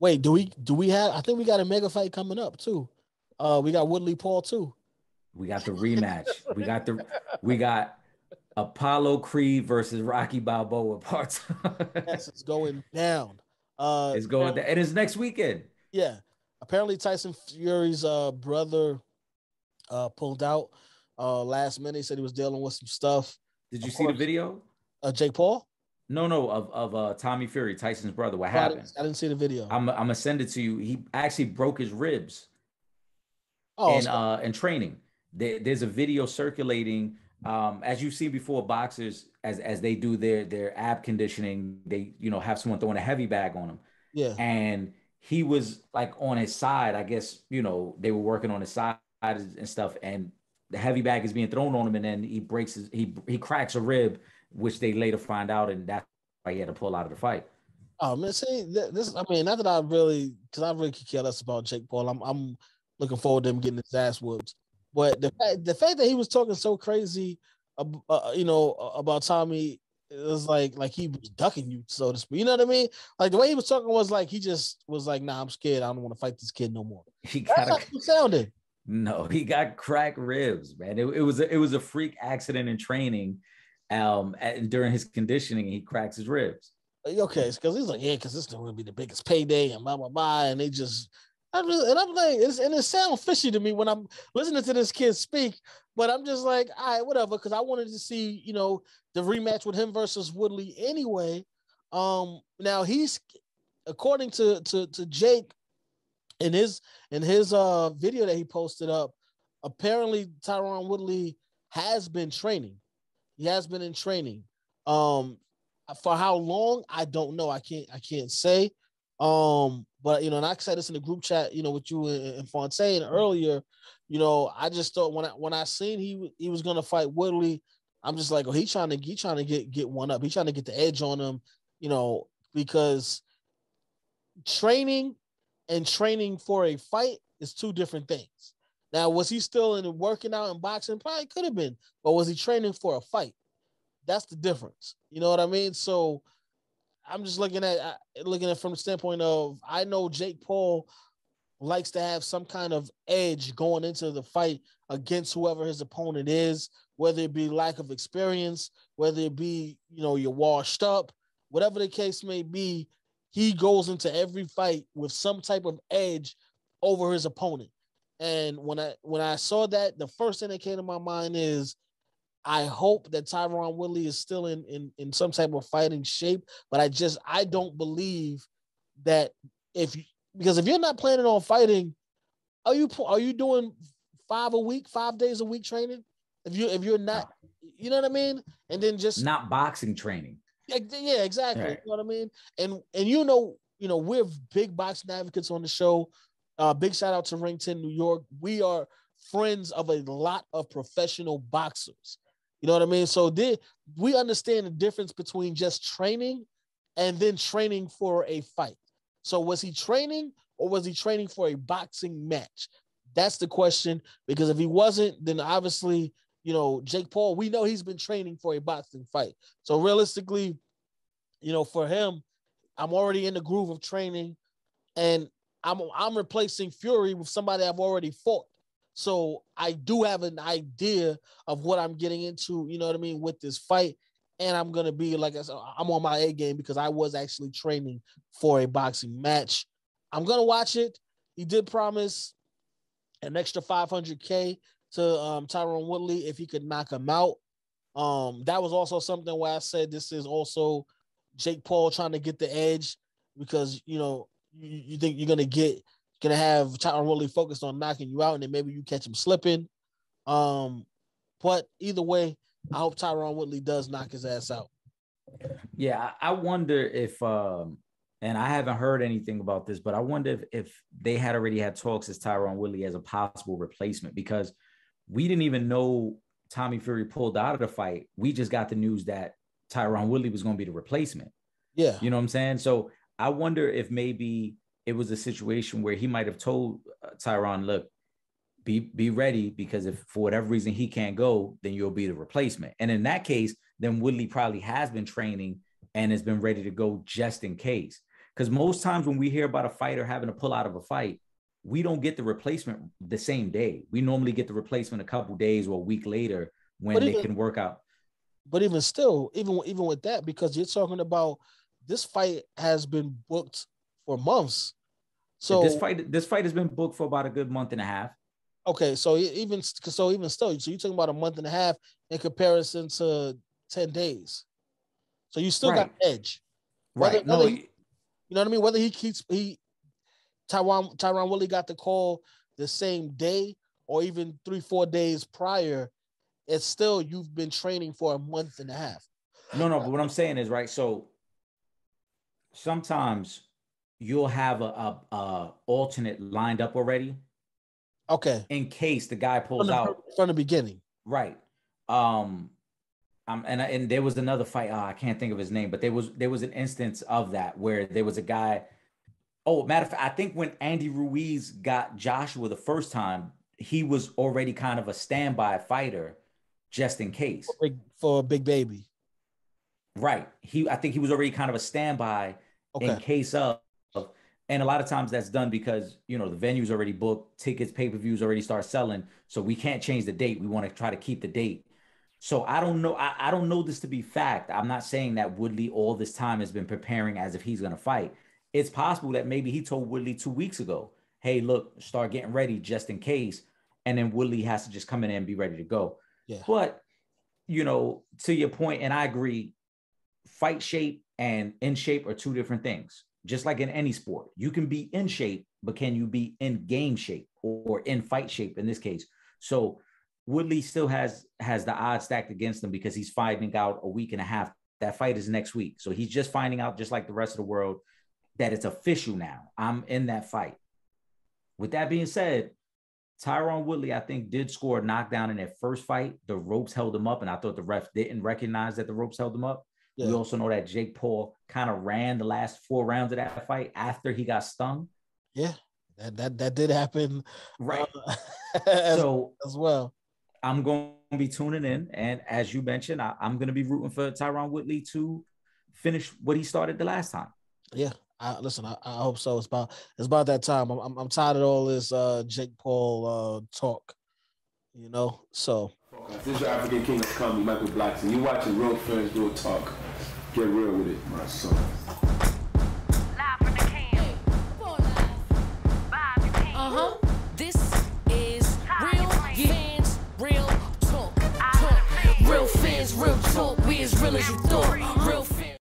Wait, do we do we have? I think we got a mega fight coming up too. Uh, we got Woodley Paul too. We got the rematch. we got the we got Apollo Creed versus Rocky Balboa part. yes, it's going down. Uh, it's going down. and It is next weekend. Yeah. Apparently Tyson Fury's uh brother uh pulled out uh last minute. He said he was dealing with some stuff. Did you of see course, the video? Uh Jake Paul? No, no, of of uh, Tommy Fury, Tyson's brother. What oh, happened? I didn't, I didn't, see the video. I'm I'm gonna send it to you. He actually broke his ribs. Oh, in uh in training. There, there's a video circulating. Um, as you see before, boxers as as they do their their ab conditioning, they you know have someone throwing a heavy bag on them. Yeah. And he was like on his side. I guess you know they were working on his side and stuff, and the heavy bag is being thrown on him, and then he breaks his he he cracks a rib which they later find out, and that's why he had to pull out of the fight. Oh man, see this. I mean, not that I really, because I really could care less about Jake Paul. I'm, I'm looking forward to him getting his ass whooped. But the fact, the fact that he was talking so crazy, uh, you know, about Tommy, it was like, like he was ducking you, so to speak. You know what I mean? Like the way he was talking was like he just was like, "Nah, I'm scared. I don't want to fight this kid no more." He got That's how sounded. No, he got cracked ribs, man. It, it was a, it was a freak accident in training um, and during his conditioning, he cracks his ribs. Okay, because he's like, yeah, because this is going to be the biggest payday and blah blah blah, and they just, I just and I'm like, it's, and it sounds fishy to me when I'm listening to this kid speak, but I'm just like, all right, whatever, because I wanted to see, you know, the rematch with him versus Woodley anyway. Um, now he's, according to to to Jake, in his in his uh video that he posted up, apparently Tyron Woodley has been training he has been in training. Um, for how long, I don't know. I can't. I can't say. Um, but you know, and I said this in the group chat, you know, with you and Fontaine earlier. You know, I just thought when I when I seen he he was gonna fight Woodley, I'm just like, oh, he's trying to he trying to get get one up. He's trying to get the edge on him. You know, because training and training for a fight is two different things. Now, was he still in working out and boxing? Probably could have been, but was he training for a fight? That's the difference. You know what I mean? So I'm just looking at looking at from the standpoint of I know Jake Paul likes to have some kind of edge going into the fight against whoever his opponent is, whether it be lack of experience, whether it be, you know, you're washed up, whatever the case may be, he goes into every fight with some type of edge over his opponent. And when I when I saw that, the first thing that came to my mind is I hope that Tyron Woodley is still in, in in some type of fighting shape, but I just I don't believe that if you, because if you're not planning on fighting, are you are you doing five a week, five days a week training? If you if you're not, you know what I mean, and then just not boxing training. Yeah, yeah, exactly. Right. You know what I mean, and and you know, you know, we're big boxing advocates on the show. Uh, big shout out to Rington, New York. We are friends of a lot of professional boxers. You know what I mean? So did we understand the difference between just training and then training for a fight? So was he training or was he training for a boxing match? That's the question. Because if he wasn't, then obviously, you know, Jake Paul, we know he's been training for a boxing fight. So realistically, you know, for him, I'm already in the groove of training. And I'm I'm replacing Fury with somebody I've already fought. So I do have an idea of what I'm getting into, you know what I mean, with this fight. And I'm gonna be like I said, I'm on my A game because I was actually training for a boxing match. I'm gonna watch it. He did promise an extra 500k to um, Tyron Woodley if he could knock him out. Um, that was also something where I said this is also Jake Paul trying to get the edge because you know you, you think you're gonna get gonna have Tyron Woodley focused on knocking you out, and then maybe you catch him slipping. Um, but either way, I hope Tyron Woodley does knock his ass out. Yeah, I wonder if um and I haven't heard anything about this, but I wonder if, if they had already had talks as Tyron Woodley as a possible replacement because we didn't even know Tommy Fury pulled out of the fight. We just got the news that Tyron Woodley was going to be the replacement. Yeah. You know what I'm saying? So I wonder if maybe it was a situation where he might have told uh, Tyron, look, be be ready because if for whatever reason he can't go, then you'll be the replacement. And in that case, then Woodley probably has been training and has been ready to go just in case. Because most times when we hear about a fighter having to pull out of a fight, we don't get the replacement the same day. We normally get the replacement a couple days or a week later when but they even, can work out. But even still, even even with that, because you're talking about this fight has been booked for months. So this fight, this fight has been booked for about a good month and a half. Okay, so even so, even still, so you're talking about a month and a half in comparison to ten days. So you still right. got edge. Whether, right. No, he, you know what I mean? Whether he keeps he Tyron Tyron Woodley got the call the same day or even three, four days prior, it's still you've been training for a month and a half. No, no, but what I'm saying is right. So sometimes you'll have a, a, a alternate lined up already. Okay. In case the guy pulls from the, out from the beginning. Right. Um, um, and and there was another fight. Oh, I can't think of his name, but there was there was an instance of that where there was a guy. Oh, matter of fact, I think when Andy Ruiz got Joshua the first time, he was already kind of a standby fighter, just in case for, big, for a big baby. Right. He, I think he was already kind of a standby okay. in case of. And a lot of times that's done because you know the venue's already booked, tickets, pay per views already start selling, so we can't change the date. We want to try to keep the date. So I don't know. I, I don't know this to be fact. I'm not saying that Woodley all this time has been preparing as if he's going to fight. It's possible that maybe he told Woodley two weeks ago, "Hey, look, start getting ready just in case," and then Woodley has to just come in and be ready to go. Yeah. But you know, to your point, and I agree, fight shape and in shape are two different things. Just like in any sport, you can be in shape, but can you be in game shape or in fight shape in this case? So Woodley still has has the odds stacked against him because he's fighting out a week and a half. That fight is next week. So he's just finding out, just like the rest of the world, that it's official now. I'm in that fight. With that being said, Tyron Woodley, I think, did score a knockdown in that first fight. The ropes held him up, and I thought the ref didn't recognize that the ropes held him up. Yeah. We also know that Jake Paul kind of ran the last four rounds of that fight after he got stung. Yeah, that that, that did happen, right? Uh, as, so as well. I'm going to be tuning in, and as you mentioned, I, am going to be rooting for Tyron Woodley to finish what he started the last time. Yeah, I, listen, I, I, hope so. It's about it's about that time. I'm, I'm, I'm tired of all this uh, Jake Paul uh, talk, you know. So this is your African King of Comedy, Michael Blackson. You watching real friends, real talk. Get real with it, my son. Uh huh. This is real fans, real talk. talk. Real fans, real talk. We as real as you thought.